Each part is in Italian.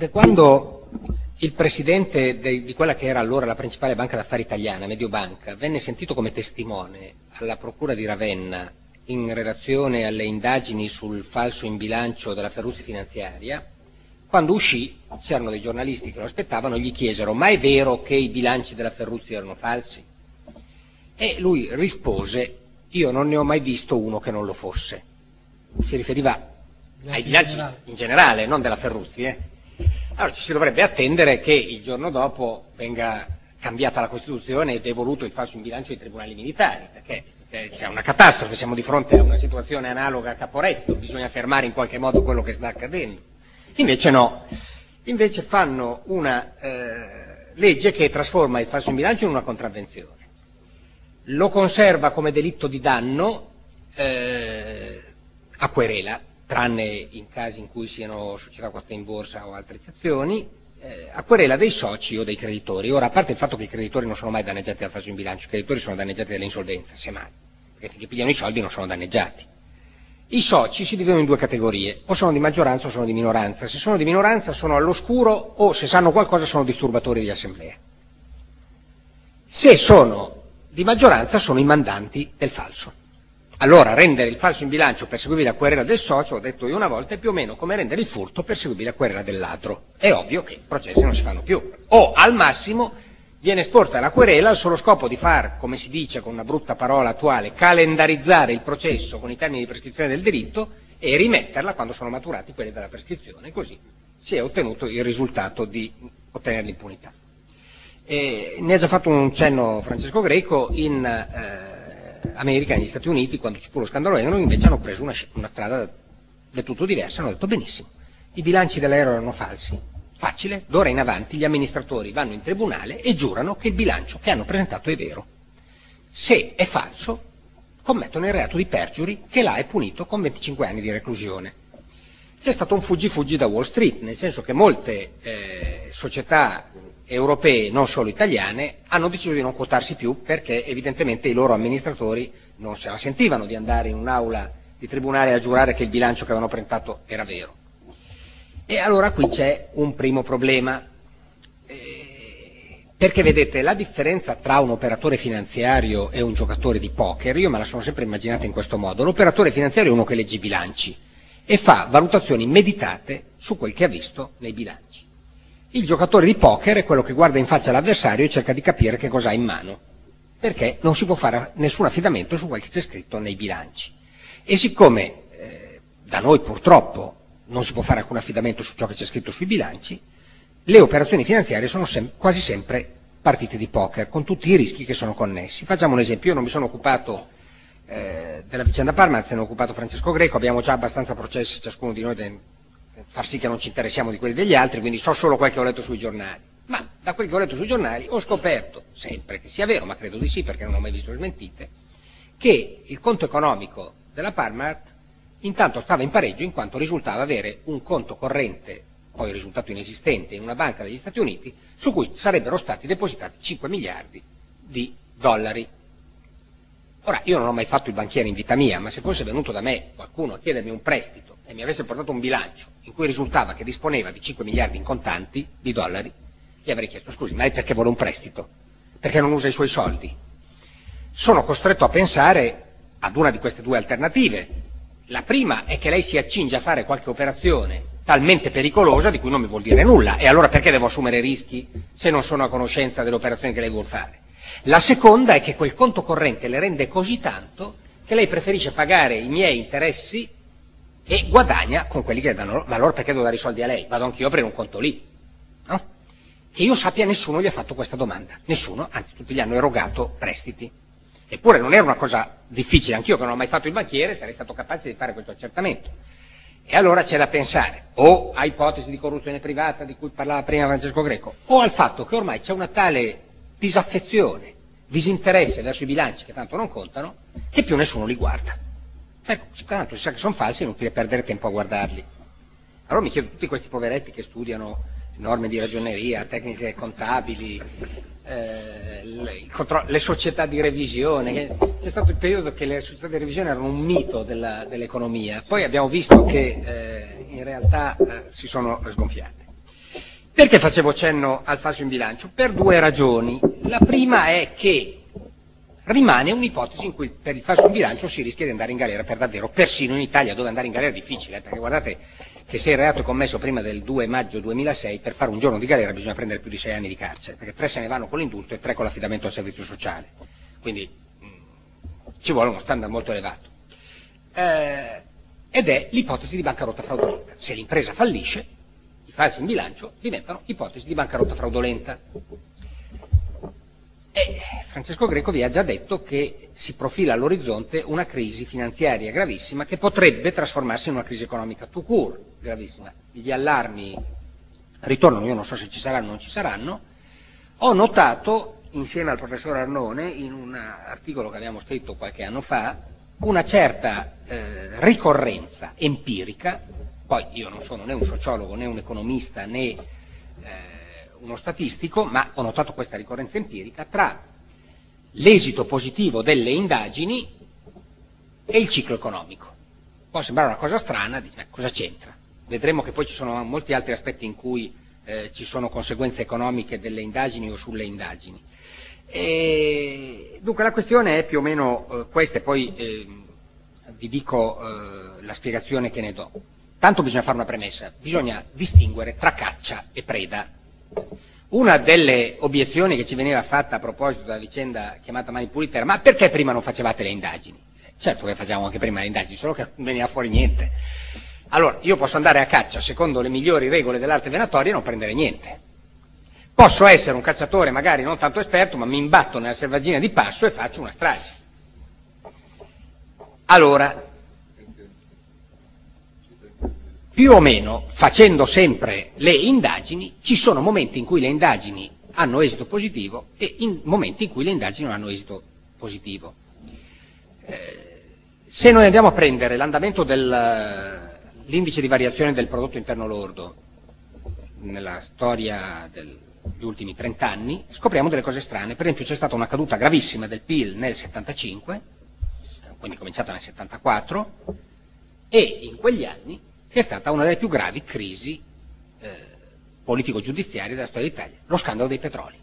Perché quando il presidente de, di quella che era allora la principale banca d'affari italiana, Mediobanca, venne sentito come testimone alla procura di Ravenna in relazione alle indagini sul falso in bilancio della Ferruzzi finanziaria, quando uscì c'erano dei giornalisti che lo aspettavano e gli chiesero ma è vero che i bilanci della Ferruzzi erano falsi? E lui rispose io non ne ho mai visto uno che non lo fosse. Si riferiva ai bilanci in generale, non della Ferruzzi. Eh? Allora ci si dovrebbe attendere che il giorno dopo venga cambiata la Costituzione e devoluto il falso in bilancio ai tribunali militari, perché eh, c'è una catastrofe, siamo di fronte a una situazione analoga a Caporetto, bisogna fermare in qualche modo quello che sta accadendo. Invece no, invece fanno una eh, legge che trasforma il falso in bilancio in una contravvenzione, lo conserva come delitto di danno eh, a querela, tranne in casi in cui siano società quotate in borsa o altre eccezioni, eh, a querela dei soci o dei creditori. Ora, a parte il fatto che i creditori non sono mai danneggiati dal falso in bilancio, i creditori sono danneggiati dall'insolvenza, semmai, perché finché pigliano i soldi non sono danneggiati. I soci si dividono in due categorie, o sono di maggioranza o sono di minoranza. Se sono di minoranza sono all'oscuro o se sanno qualcosa sono disturbatori di assemblea. Se sono di maggioranza sono i mandanti del falso. Allora rendere il falso in bilancio perseguibile a querela del socio, ho detto io una volta, è più o meno come rendere il furto perseguibile a querela del ladro. È ovvio che i processi non si fanno più. O al massimo viene esporta la querela al solo scopo di far, come si dice con una brutta parola attuale, calendarizzare il processo con i termini di prescrizione del diritto e rimetterla quando sono maturati quelli della prescrizione. Così si è ottenuto il risultato di ottenere l'impunità. ne ha già fatto un cenno Francesco Greco in... Eh, America, negli Stati Uniti, quando ci fu lo scandalo Enron, invece hanno preso una, una strada del tutto diversa, hanno detto benissimo, i bilanci dell'aereo erano falsi, facile, d'ora in avanti gli amministratori vanno in tribunale e giurano che il bilancio che hanno presentato è vero. Se è falso, commettono il reato di perjury che là è punito con 25 anni di reclusione. C'è stato un fuggi-fuggi da Wall Street, nel senso che molte eh, società europee, non solo italiane, hanno deciso di non quotarsi più perché evidentemente i loro amministratori non se la sentivano di andare in un'aula di tribunale a giurare che il bilancio che avevano presentato era vero. E allora qui c'è un primo problema, eh, perché vedete la differenza tra un operatore finanziario e un giocatore di poker, io me la sono sempre immaginata in questo modo, l'operatore finanziario è uno che legge i bilanci e fa valutazioni meditate su quel che ha visto nei bilanci. Il giocatore di poker è quello che guarda in faccia l'avversario e cerca di capire che cosa ha in mano, perché non si può fare nessun affidamento su quel che c'è scritto nei bilanci. E siccome eh, da noi purtroppo non si può fare alcun affidamento su ciò che c'è scritto sui bilanci, le operazioni finanziarie sono sem quasi sempre partite di poker, con tutti i rischi che sono connessi. Facciamo un esempio, io non mi sono occupato eh, della vicenda Parma, se ne è occupato Francesco Greco, abbiamo già abbastanza processi ciascuno di noi far sì che non ci interessiamo di quelli degli altri, quindi so solo quel che ho letto sui giornali. Ma da quel che ho letto sui giornali ho scoperto, sempre che sia vero, ma credo di sì perché non ho mai visto smentite, che il conto economico della Parmalat intanto stava in pareggio in quanto risultava avere un conto corrente, poi risultato inesistente, in una banca degli Stati Uniti, su cui sarebbero stati depositati 5 miliardi di dollari. Ora, io non ho mai fatto il banchiere in vita mia, ma se fosse venuto da me qualcuno a chiedermi un prestito e mi avesse portato un bilancio in cui risultava che disponeva di 5 miliardi in contanti di dollari, gli avrei chiesto scusi, ma lei perché vuole un prestito? Perché non usa i suoi soldi? Sono costretto a pensare ad una di queste due alternative. La prima è che lei si accinge a fare qualche operazione talmente pericolosa di cui non mi vuol dire nulla e allora perché devo assumere rischi se non sono a conoscenza delle operazioni che lei vuol fare? La seconda è che quel conto corrente le rende così tanto che lei preferisce pagare i miei interessi e guadagna con quelli che danno, ma allora perché devo dare i soldi a lei? Vado anch'io a aprire un conto lì. No? Che io sappia nessuno gli ha fatto questa domanda, nessuno, anzi tutti gli hanno erogato prestiti. Eppure non era una cosa difficile, anch'io che non ho mai fatto il banchiere sarei stato capace di fare questo accertamento. E allora c'è da pensare o a ipotesi di corruzione privata di cui parlava prima Francesco Greco, o al fatto che ormai c'è una tale disaffezione, disinteresse verso i bilanci che tanto non contano, che più nessuno li guarda. Ecco, tanto si sa che sono falsi, è inutile perdere tempo a guardarli. Allora mi chiedo tutti questi poveretti che studiano norme di ragioneria, tecniche contabili, eh, le, le, società di revisione. C'è stato il periodo che le società di revisione erano un mito dell'economia, dell poi abbiamo visto che eh, in realtà eh, si sono sgonfiate. Perché facevo cenno al falso in bilancio? Per due ragioni. La prima è che rimane un'ipotesi in cui per il falso in bilancio si rischia di andare in galera per davvero, persino in Italia dove andare in galera è difficile, eh, perché guardate che se il reato è commesso prima del 2 maggio 2006, per fare un giorno di galera bisogna prendere più di sei anni di carcere, perché tre se ne vanno con l'indulto e tre con l'affidamento al servizio sociale. Quindi mm, ci vuole uno standard molto elevato. Eh, ed è l'ipotesi di bancarotta fraudolenta. Se l'impresa fallisce, i falsi in bilancio diventano ipotesi di bancarotta fraudolenta. E Francesco Greco vi ha già detto che si profila all'orizzonte una crisi finanziaria gravissima che potrebbe trasformarsi in una crisi economica tout court gravissima. Gli allarmi ritornano, io non so se ci saranno o non ci saranno. Ho notato, insieme al professor Arnone, in un articolo che abbiamo scritto qualche anno fa, una certa eh, ricorrenza empirica, poi io non sono né un sociologo né un economista né eh, uno statistico, ma ho notato questa ricorrenza empirica tra l'esito positivo delle indagini e il ciclo economico. Può sembrare una cosa strana, dice, cosa c'entra? Vedremo che poi ci sono molti altri aspetti in cui eh, ci sono conseguenze economiche delle indagini o sulle indagini. E, dunque la questione è più o meno eh, questa e poi eh, vi dico eh, la spiegazione che ne do. Tanto bisogna fare una premessa, bisogna distinguere tra caccia e preda. Una delle obiezioni che ci veniva fatta a proposito della vicenda chiamata Mani Pulite era ma perché prima non facevate le indagini? Certo che facevamo anche prima le indagini, solo che non veniva fuori niente. Allora, io posso andare a caccia secondo le migliori regole dell'arte venatoria e non prendere niente. Posso essere un cacciatore magari non tanto esperto, ma mi imbatto nella selvaggina di passo e faccio una strage. Allora, più o meno, facendo sempre le indagini, ci sono momenti in cui le indagini hanno esito positivo e in momenti in cui le indagini non hanno esito positivo. Eh, se noi andiamo a prendere l'andamento dell'indice di variazione del prodotto interno lordo nella storia del gli ultimi 30 anni, scopriamo delle cose strane. Per esempio c'è stata una caduta gravissima del PIL nel 75, quindi cominciata nel 74, e in quegli anni c'è stata una delle più gravi crisi eh, politico-giudiziarie della storia d'Italia, lo scandalo dei petroli,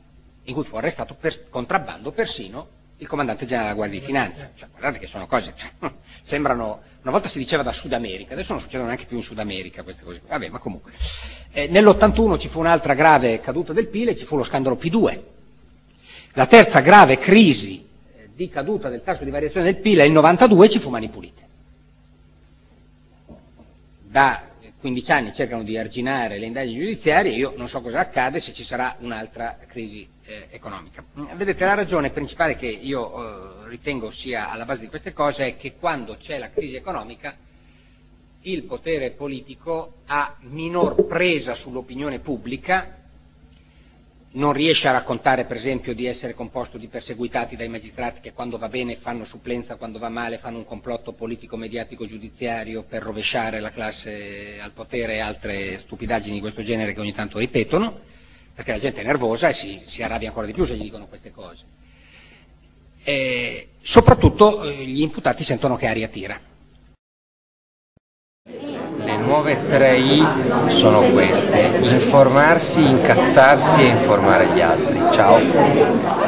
in cui fu arrestato per contrabbando persino il comandante generale della Guardia di Finanza. Cioè, guardate che sono cose, cioè, sembrano, una volta si diceva da Sud America, adesso non succedono neanche più in Sud America queste cose. Vabbè, ma comunque. Eh, Nell'81 ci fu un'altra grave caduta del PIL e ci fu lo scandalo P2. La terza grave crisi eh, di caduta del tasso di variazione del PIL è il 92 ci fu Mani Pulite. Da 15 anni cercano di arginare le indagini giudiziarie, io non so cosa accade se ci sarà un'altra crisi eh, economica. Vedete, la ragione principale che io eh, ritengo sia alla base di queste cose è che quando c'è la crisi economica il potere politico ha minor presa sull'opinione pubblica, non riesce a raccontare per esempio di essere composto di perseguitati dai magistrati che quando va bene fanno supplenza, quando va male fanno un complotto politico, mediatico, giudiziario per rovesciare la classe al potere e altre stupidaggini di questo genere che ogni tanto ripetono, perché la gente è nervosa e si, si arrabbia ancora di più se gli dicono queste cose. E soprattutto eh, gli imputati sentono che aria tira nuove 3I sono queste, informarsi, incazzarsi e informare gli altri. Ciao!